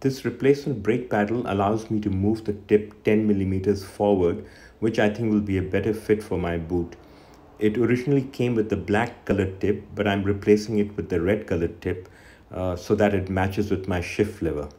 This replacement brake pedal allows me to move the tip 10 millimeters forward, which I think will be a better fit for my boot. It originally came with the black colored tip, but I'm replacing it with the red colored tip uh, so that it matches with my shift lever.